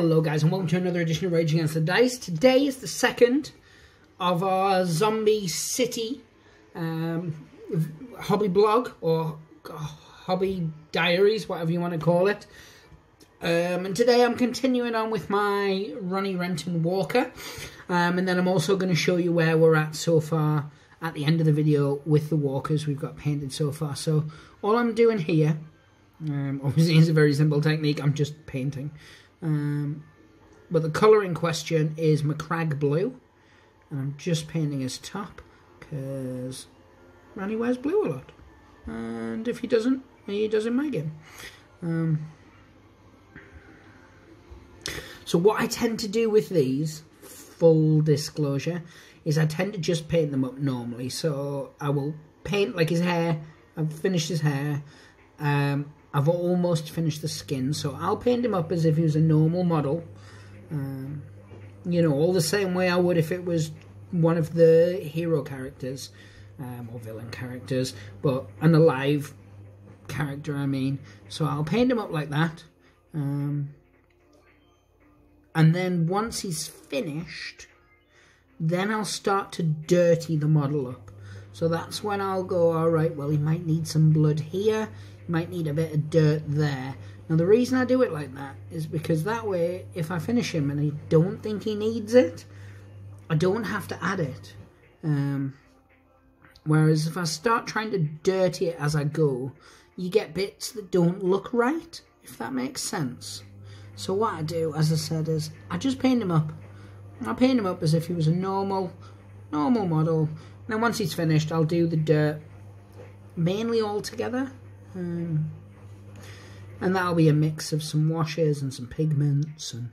Hello guys and welcome to another edition of Rage Against the Dice. Today is the second of our Zombie City um, hobby blog or hobby diaries, whatever you want to call it. Um, and today I'm continuing on with my Ronnie Renton Walker. Um, and then I'm also going to show you where we're at so far at the end of the video with the walkers we've got painted so far. So all I'm doing here, um, obviously it's a very simple technique, I'm just painting. Um, but the colour in question is Macragge Blue. And I'm just painting his top because Ronnie wears blue a lot. And if he doesn't, he does in my game. Um, so what I tend to do with these, full disclosure, is I tend to just paint them up normally. So I will paint like his hair. I've finished his hair. Um, I've almost finished the skin, so I'll paint him up as if he was a normal model. Um, you know, all the same way I would if it was one of the hero characters um, or villain characters, but an alive character, I mean. So I'll paint him up like that. Um, and then once he's finished, then I'll start to dirty the model up. So that's when I'll go, alright, well, he might need some blood here, might need a bit of dirt there. Now the reason I do it like that is because that way, if I finish him and I don't think he needs it, I don't have to add it. Um, whereas if I start trying to dirty it as I go, you get bits that don't look right, if that makes sense. So what I do, as I said, is I just paint him up. I paint him up as if he was a normal, normal model. Then once he's finished, I'll do the dirt mainly all together. Um, and that'll be a mix of some washes and some pigments and,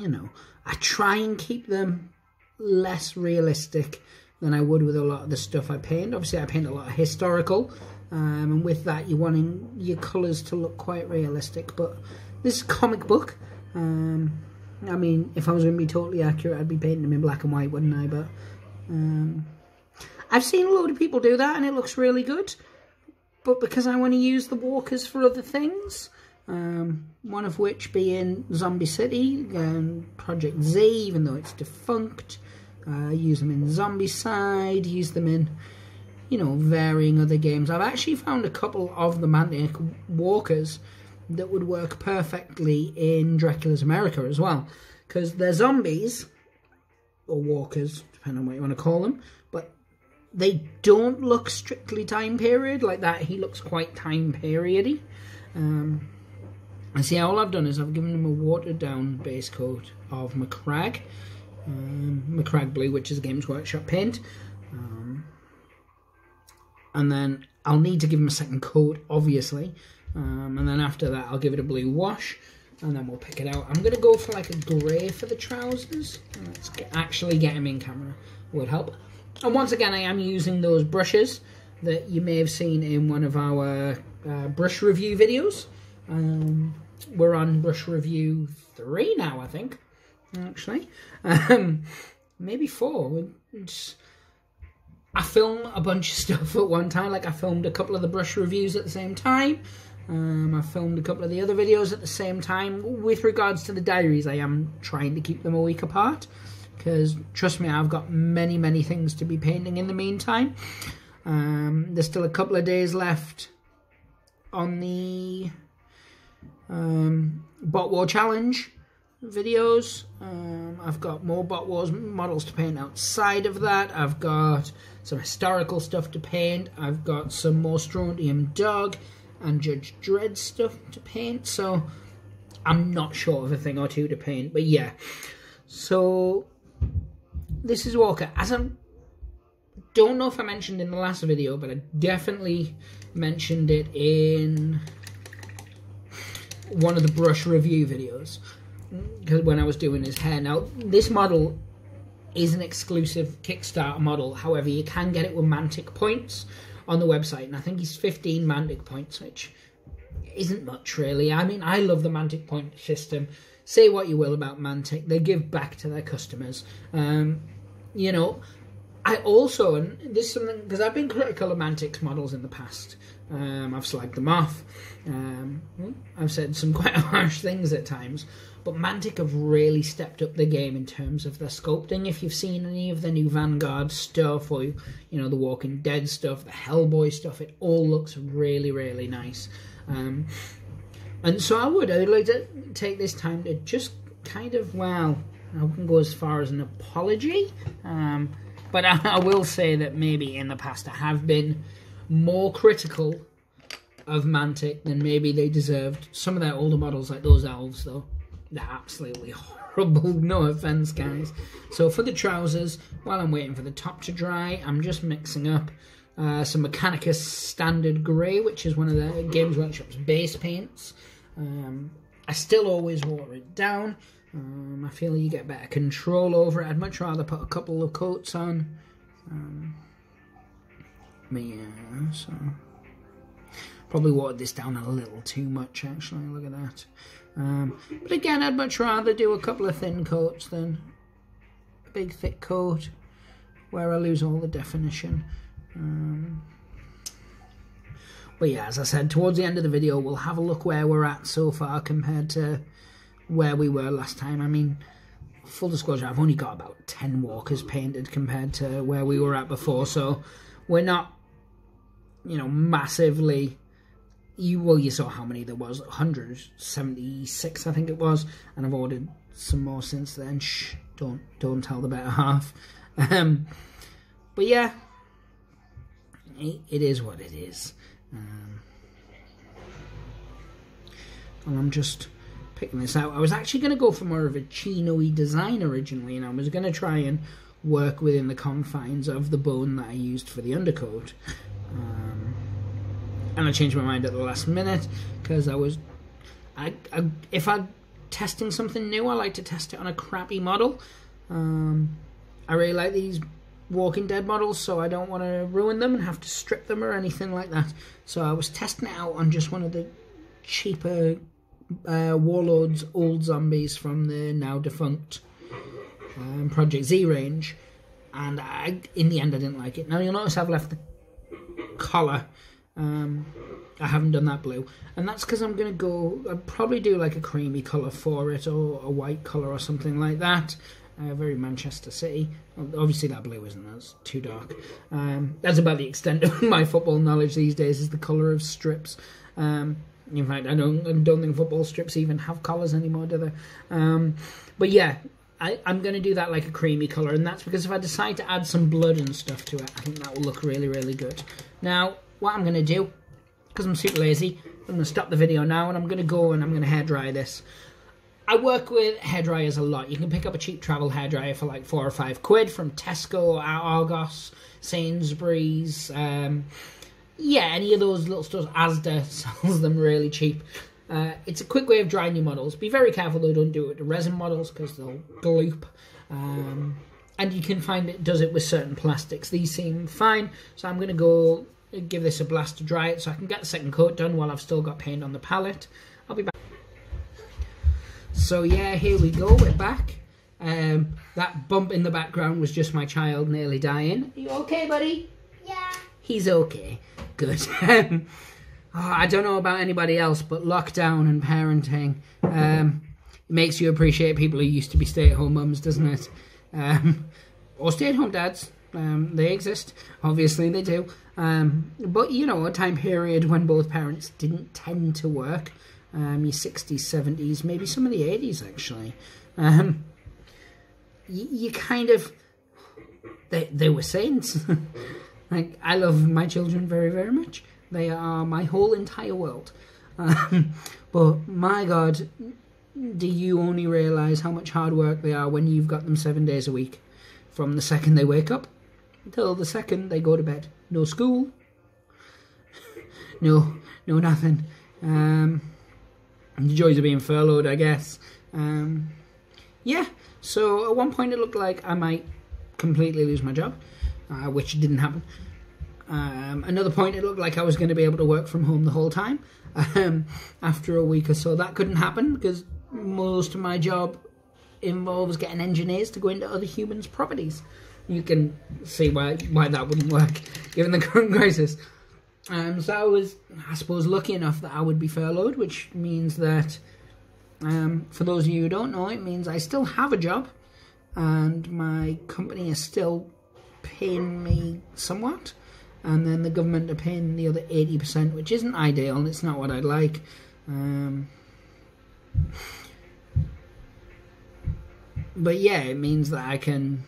you know, I try and keep them less realistic than I would with a lot of the stuff I paint. Obviously, I paint a lot of historical, um, and with that, you're wanting your colours to look quite realistic. But this is comic book. Um, I mean, if I was going to be totally accurate, I'd be painting them in black and white, wouldn't I? But um, I've seen a load of people do that, and it looks really good but because I want to use the walkers for other things, um, one of which being Zombie City and Project Z, even though it's defunct. Uh, use them in Zombicide, use them in, you know, varying other games. I've actually found a couple of the Mantic walkers that would work perfectly in Dracula's America as well. Because they're zombies, or walkers, depending on what you want to call them, they don't look strictly time period like that. He looks quite time periody. Um, and see, all I've done is I've given him a watered down base coat of Macragge, um, Macragge Blue, which is a Games Workshop paint. Um, and then I'll need to give him a second coat, obviously. Um, and then after that, I'll give it a blue wash. And then we'll pick it out. I'm going to go for like a grey for the trousers. Let's get, actually get him in camera. Would help. And once again, I am using those brushes that you may have seen in one of our uh, brush review videos. Um, we're on brush review 3 now, I think, actually. Um, maybe 4. It's, I film a bunch of stuff at one time, like I filmed a couple of the brush reviews at the same time. Um, I filmed a couple of the other videos at the same time. With regards to the diaries, I am trying to keep them a week apart because trust me, I've got many, many things to be painting in the meantime. Um, there's still a couple of days left on the um, Bot War Challenge videos. Um, I've got more Bot Wars models to paint outside of that. I've got some historical stuff to paint. I've got some more Strontium Dog and Judge Dredd stuff to paint. So I'm not sure of a thing or two to paint. But yeah. So this is Walker. As I don't know if I mentioned in the last video, but I definitely mentioned it in one of the brush review videos because when I was doing his hair. Now, this model is an exclusive Kickstarter model. However, you can get it with Mantic points on the website, and I think he's 15 Mantic points, which isn't much really. I mean, I love the Mantic point system. Say what you will about Mantic, they give back to their customers. Um, you know, I also, and this is something because I've been critical of Mantic's models in the past. Um, I've slagged them off. Um, I've said some quite harsh things at times, but Mantic have really stepped up the game in terms of their sculpting. If you've seen any of the new Vanguard stuff or you know the Walking Dead stuff, the Hellboy stuff, it all looks really, really nice. Um, and so I would, I would like to take this time to just kind of, well, I wouldn't go as far as an apology. Um, but I, I will say that maybe in the past I have been more critical of Mantic than maybe they deserved. Some of their older models, like those elves, though, they're absolutely horrible. No offense, guys. So for the trousers, while I'm waiting for the top to dry, I'm just mixing up uh, some Mechanicus Standard Grey, which is one of the Games Workshop's base paints. Um, I still always water it down. Um, I feel you get better control over it. I'd much rather put a couple of coats on. Um, yeah, so probably watered this down a little too much actually. Look at that. Um, but again, I'd much rather do a couple of thin coats than a big thick coat where I lose all the definition. Um, but yeah, as I said, towards the end of the video, we'll have a look where we're at so far compared to where we were last time. I mean, full disclosure, I've only got about 10 walkers painted compared to where we were at before, so we're not, you know, massively. You well, you saw how many there was, 176, I think it was, and I've ordered some more since then. Shh, don't don't tell the better half. Um, but yeah, it, is what it is. Um, and I'm just picking this out. I was actually going to go for more of a chino-y design originally, and I was going to try and work within the confines of the bone that I used for the undercoat. Um, and I changed my mind at the last minute because I was, I, I if I'm testing something new, I like to test it on a crappy model. Um, I really like these Walking Dead models, so I don't want to ruin them and have to strip them or anything like that. So I was testing it out on just one of the cheaper uh, Warlords old zombies from the now defunct um, Project Z range, and I, in the end, I didn't like it. Now you'll notice I've left the collar. Um, I haven't done that blue, and that's because I'm gonna go. I'll probably do like a creamy color for it, or a white color, or something like that. Uh, very Manchester City. Obviously, that blue isn't. That's too dark. Um, that's about the extent of my football knowledge these days. Is the color of strips. Um, in fact, I don't I don't think football strips even have collars anymore, do they? Um, but yeah, I, am going to do that like a creamy colour, and that's because if I decide to add some blood and stuff to it, I think that will look really, really good. Now, what I'm going to do, because I'm super lazy, I'm going to stop the video now, and I'm going to go and I'm going to hairdry this. I work with hairdryers a lot. You can pick up a cheap travel hairdryer for like four or five quid from Tesco, Argos, Sainsbury's, um, yeah, any of those little stores, Asda sells them really cheap. Uh, it's a quick way of drying your models. Be very careful though, don't do it to resin models because they'll gloop. Um, and you can find it does it with certain plastics. These seem fine, so I'm going to go give this a blast to dry it so I can get the second coat done while I've still got paint on the palette. I'll be back. So yeah, here we go, we're back. Um, that bump in the background was just my child nearly dying. Are you okay, buddy? Yeah. He's okay good. Um, oh, I don't know about anybody else, but lockdown and parenting um, makes you appreciate people who used to be stay-at-home mums, doesn't it? Um, or stay-at-home dads. Um, they exist, obviously they do. Um, but you know, a time period when both parents didn't tend to work. Um, your 60s, 70s, maybe some of the 80s actually. Um, you, you kind of they they were saints. Like I love my children very very much. They are my whole entire world. Um, but my God, do you only realize how much hard work they are when you've got them seven days a week, from the second they wake up until the second they go to bed. No school. no, no nothing. Um, the joys of being furloughed, I guess. Um, yeah. So at one point it looked like I might completely lose my job uh, which didn't happen. Um, another point, it looked like I was going to be able to work from home the whole time. Um, after a week or so, that couldn't happen because most of my job involves getting engineers to go into other humans' properties. you can see why why that wouldn't work given the current crisis. Um, so I was, I suppose, lucky enough that I would be furloughed, which means that, um, for those of you who don't know, it means I still have a job, and my company is still paying me somewhat, and then the government are paying the other eighty percent, which isn't ideal, and it's not what I'd like. Um, but yeah, it means that I can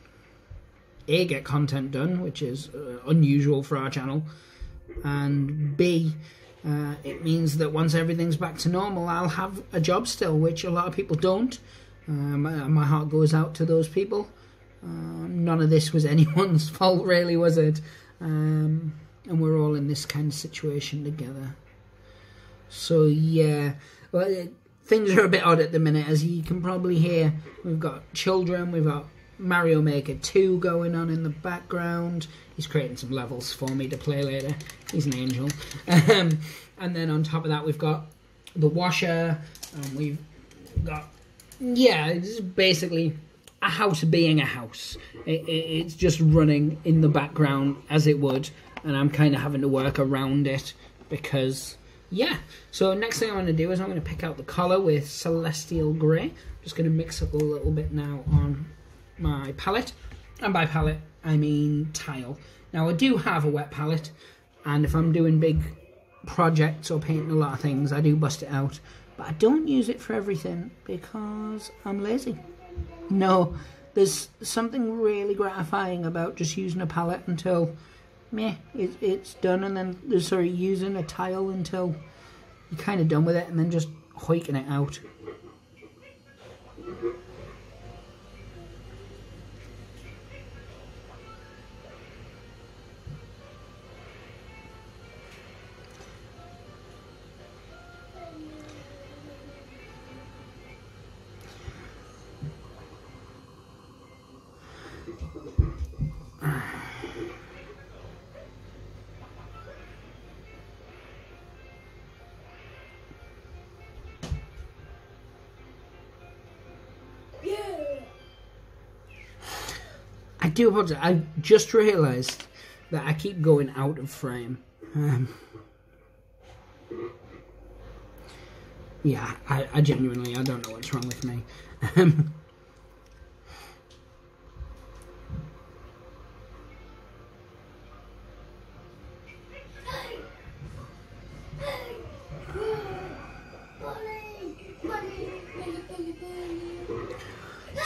a get content done, which is uh, unusual for our channel, and b uh, it means that once everything's back to normal, I'll have a job still, which a lot of people don't. Um, my heart goes out to those people. Um, none of this was anyone's fault, really, was it? Um, and we're all in this kind of situation together. So yeah, well, it, things are a bit odd at the minute, as you can probably hear. We've got children, we've got Mario Maker 2 going on in the background. He's creating some levels for me to play later. He's an angel. Um, and then on top of that, we've got the washer. And we've got, yeah, it's basically a house being a house. It, it, it's just running in the background as it would. And I'm kind of having to work around it because yeah. So next thing I'm going to do is I'm going to pick out the color with Celestra Grey. I'm just going to mix up a little bit now on my palette. And by palette, I mean tile. Now I do have a wet palette, and if I'm doing big projects or painting a lot of things, I do bust it out. But I don't use it for everything because I'm lazy. No, there's something really gratifying about just using a palette until meh, it, it's done, and then sorry, using a tile until you're kind of done with it, and then just hoiking it out. I do apologize. I just realised that I keep going out of frame. Um, yeah, I, I, genuinely I don't know what's wrong with me.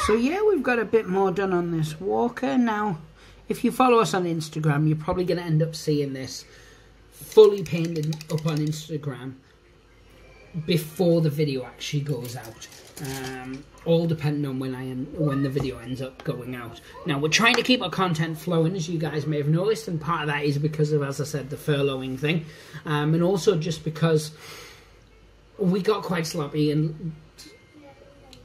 So yeah, we've got a bit more done on this walker. Now, if you follow us on Instagram, you're probably going to end up seeing this fully painted up on Instagram before the video actually goes out. Um, all depending on when I am, when the video ends up going out. Now we're trying to keep our content flowing, as you guys may have noticed, and part of that is because of, as I said, the furloughing thing, um, and also just because we got quite sloppy and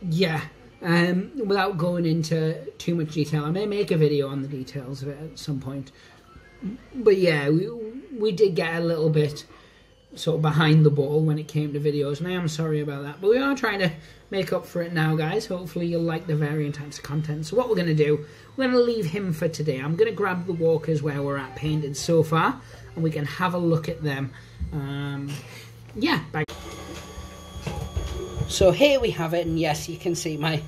yeah, um, without going into too much detail, I may make a video on the details of it at some point. But yeah, we, we did get a little bit sort of behind the ball when it came to videos, and I am sorry about that. But we are trying to make up for it now, guys. Hopefully you'll like the varying types of content. So what we're going to do, we're going to leave him for today. I'm going to grab the walkers where we're at painted so far, and we can have a look at them. Um, yeah, bye. So here we have it, and yes, you can see my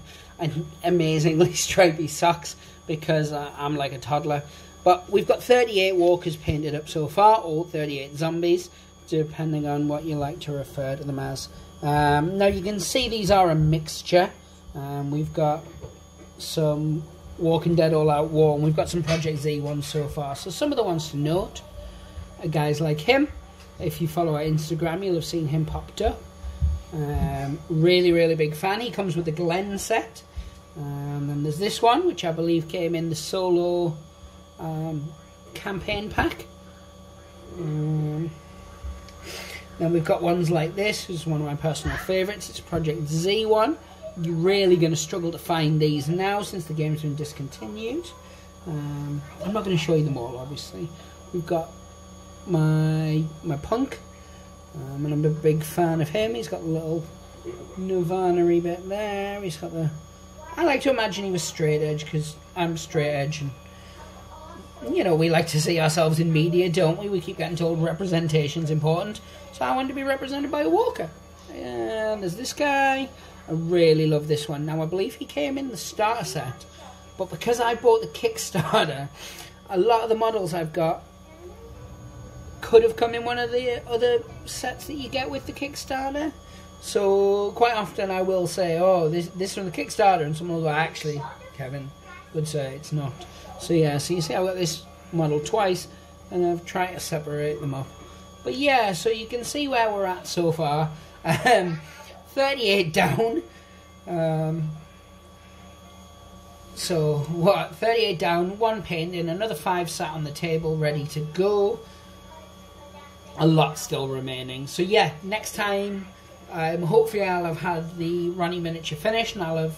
amazingly stripy socks because I'm like a toddler. But we've got 38 walkers painted up so far, or 38 zombies, depending on what you like to refer to them as. Um, now you can see these are a mixture. Um, we've got some Walking Dead All Out War, and we've got some Project Z ones so far. So some of the ones to note are guys like him. If you follow our Instagram, you'll have seen him popped up. Um, really, really big fan. He comes with the Glenn set. Um, and there's this one, which I believe came in the solo um, campaign pack. Um, then we've got ones like this, which is one of my personal favourites. It's Project Z one. You're really going to struggle to find these now since the game's been discontinued. Um, I'm not going to show you them all, obviously. We've got my my punk um, and I'm a big fan of him. He's got the little Nirvana bit there. He's got the. I like to imagine he was straight edge because I'm straight edge and you know, we like to see ourselves in media, don't we? We keep getting told representation's important. So I want to be represented by a walker. And there's this guy. I really love this one. Now, I believe he came in the starter set. But because I bought the Kickstarter, a lot of the models I've got could have come in one of the other sets that you get with the Kickstarter. So quite often I will say, "Oh, this this from the Kickstarter," and someone will go, "Actually, Kevin, would say it's not." So yeah, so you see, I've got this model twice, and I've tried to separate them up. But yeah, so you can see where we're at so far. Um, 38 down. Um, so what? 38 down, one painting, another five sat on the table, ready to go. A lot still remaining. So yeah, next time, um, hopefully I'll have had the Ronnie miniature finished, and I'll have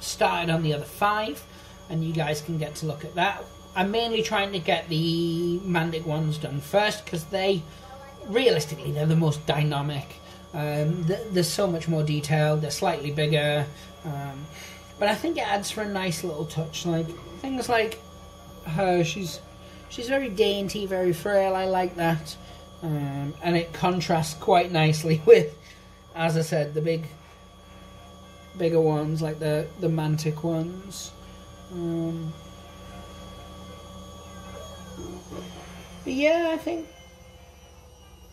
started on the other five, and you guys can get to look at that. I'm mainly trying to get the Mantic ones done first because they, realistically, they're the most dynamic um, th- there's so much more detail. They're slightly bigger, um, but I think it adds for a nice little touch. Like things like her, she's she's very dainty, very frail. I like that, um, and it contrasts quite nicely with, as I said, the big, bigger ones like the the mantic ones. Um, but yeah, I think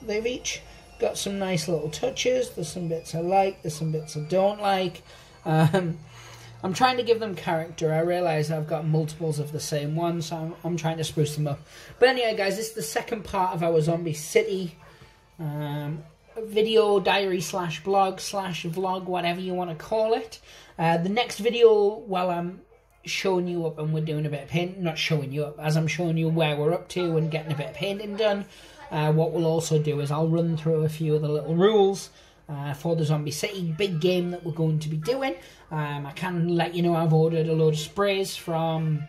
they've each got some nice little touches. There's some bits I like. There's some bits I don't like. Um, I'm trying to give them character. I realise I've got multiples of the same one, so I'm, I'm, trying to spruce them up. But anyway, guys, this is the second part of our Zombie City um, video diary slash blog slash vlog, whatever you want to call it. Uh, the next video, while I'm showing you up and we're doing a bit of painting, not showing you up, as I'm showing you where we're up to and getting a bit of painting done, uh, what we'll also do is I'll run through a few of the little rules uh, for the Zombie City big game that we're going to be doing. Um, I can let you know I've ordered a load of sprays from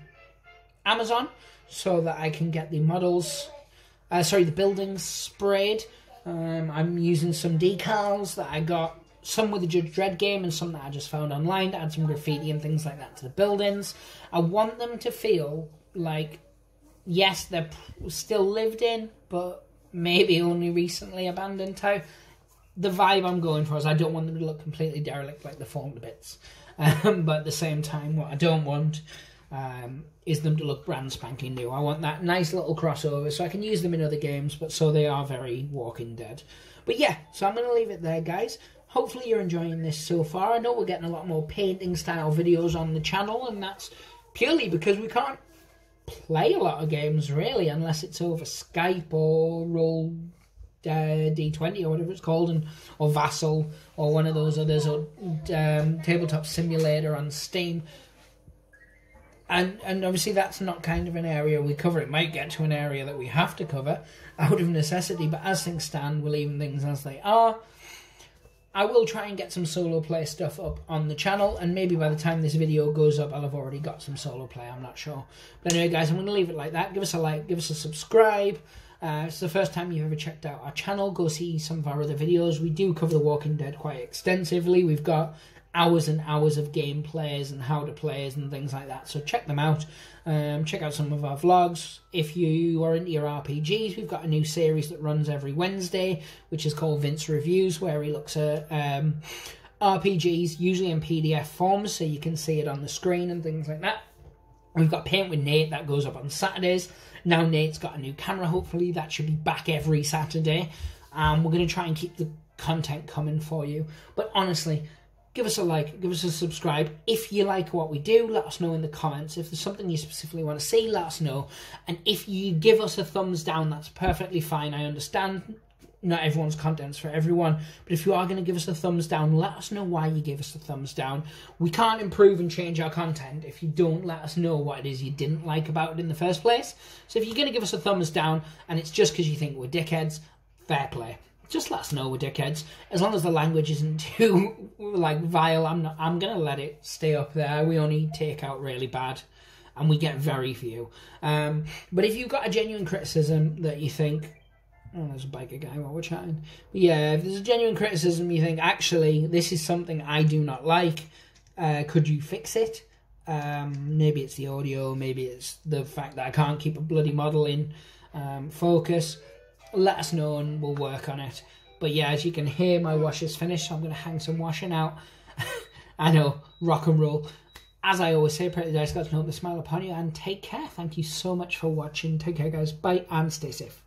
Amazon so that I can get the models, uh, sorry, the buildings sprayed. Um, I'm using some decals that I got, some with the Judge Dredd game and some that I just found online to add some graffiti and things like that to the buildings. I want them to feel like, yes, they're still lived in, but maybe only recently abandoned town. The vibe I'm going for is I don't want them to look completely derelict like the fallen bits. Um, but at the same time, what I don't want um, is them to look brand spanking new. I want that nice little crossover so I can use them in other games, but so they are very Walking Dead. But yeah, so I'm going to leave it there, guys. Hopefully you're enjoying this so far. I know we're getting a lot more painting style videos on the channel, and that's purely because we can't play a lot of games really, unless it's over Skype or Roll uh, D20 or whatever it's called, and or Vassal or one of those others, or um, Tabletop Simulator on Steam. And and obviously that's not kind of an area we cover. It might get to an area that we have to cover out of necessity, but as things stand, we're leaving things as they are. I will try and get some solo play stuff up on the channel, and maybe by the time this video goes up, I'll have already got some solo play. I'm not sure. But anyway, guys, I'm going to leave it like that. Give us a like, give us a subscribe. Uh, it's the first time you've ever checked out our channel. Go see some of our other videos. We do cover The Walking Dead quite extensively. We've got hours and hours of gameplays and how to plays and things like that. So check them out. Um, check out some of our vlogs. If you are into your RPGs, we've got a new series that runs every Wednesday, which is called Vince Reviews, where he looks at um, RPGs, usually in PDF forms, so you can see it on the screen and things like that. We've got Paint with Nate that goes up on Saturdays. Now Nate's got a new camera, hopefully that should be back every Saturday. Um, we're going to try and keep the content coming for you. But honestly, give us a like, give us a subscribe. If you like what we do, let us know in the comments. If there's something you specifically want to see, let us know. And if you give us a thumbs down, that's perfectly fine. I understand not everyone's content's for everyone, but if you are going to give us a thumbs down, let us know why you gave us a thumbs down. We can't improve and change our content if you don't let us know what it is you didn't like about it in the first place. So if you're going to give us a thumbs down and it's just because you think we're dickheads, fair play just let us know we're dickheads. As long as the language isn't too like vile, I'm not. I'm gonna let it stay up there. We only take out really bad, and we get very few. Um, but if you've got a genuine criticism that you think, there's a biker guy while we're chatting. But yeah, if there's a genuine criticism you think actually this is something I do not like, uh, could you fix it? Um, maybe it's the audio, maybe it's the fact that I can't keep a bloody model in um, focus. Let us know and we'll work on it. But yeah, as you can hear, my wash is finished, so I'm going to hang some washing out. I know, rock and roll. As I always say, pretty dice gods know the smile upon you and take care. Thank you so much for watching. Take care, guys. Bye and stay safe.